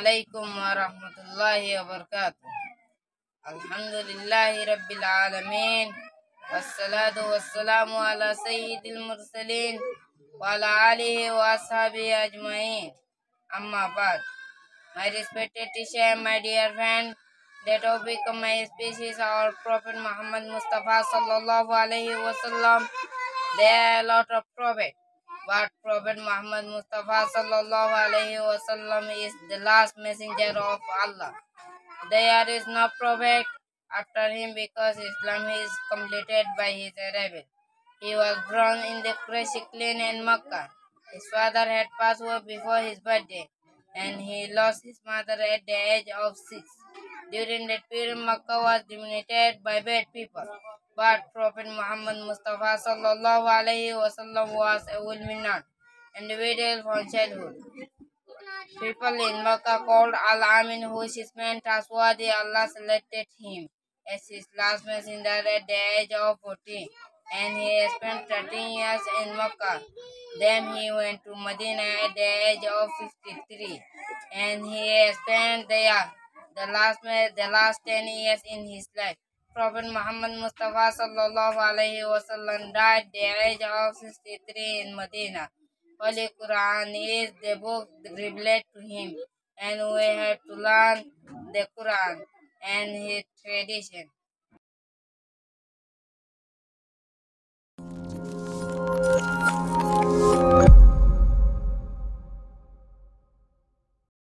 عليكم ورحمة الله وبركاته الحمد لله رب العالمين والصلاة والسلام على سيد المرسلين وعلى آله وأصحابه أجمعين أما بعد My respected teacher and my dear friend, the topic of my speech is our Prophet Muhammad Mustafa sallallahu alaihi wasallam. There are a lot of prophets, but Prophet Muhammad Mustafa sallallahu alaihi wasallam is the last messenger of Allah. There is no prophet after him because Islam is completed by his arrival. He was born in the clan in Makkah. His father had passed away before his birthday, and he lost his mother at the age of six. During that period, Makkah was dominated by bad people. But Prophet Muhammad Mustafa sallallahu alaihi wasallam was a well-known individual from childhood. People in Makkah called Al-Amin, which is meant trustworthy. Allah selected him as his last messenger at the age of 14, and he spent 13 years in Makkah. Then he went to Medina at the age of 53, and he spent there the last the last 10 years in his life. Prophet Muhammad Mustafa sallallahu alaihi wasallam died the age of 63 in Medina. Holy Quran is the book revealed to him, and we have to learn the Quran and his tradition.